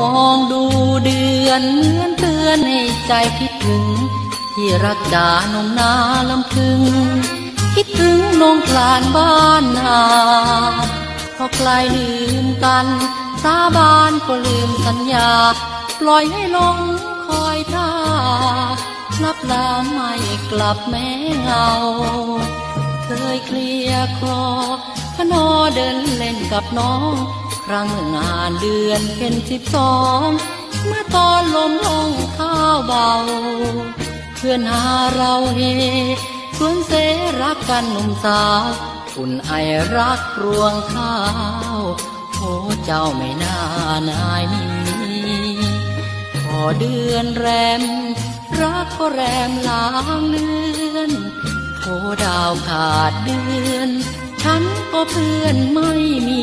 มองดูเดือนเหมือนเตือนให้ใจคิดถึง ที่รักดานงนาลำพึง คิดถึงนงกลานบ้านนาพอไกลลืมกัน สาบานก็ลืมสัญญา ปล่อยให้ลงคอยท่าลับลาไม่กลับแม้เงา เคยเคลียร์คอขนอเดินเล่นกับน้อง ครั้งงานเดือนเป็นสิบสองเมื่อตอนลมลงข้าวเบา เพื่อนหาเราเฮชวนเสรักกันหนุ่มสาวอุ่นไอรักรวงข้าวโอ้เจ้าไม่น่านายนี้พอเดือนแรม รักก็แรมลางเลือนโอดาวขาดเดือน ฉันก็เพื่อนไม่มี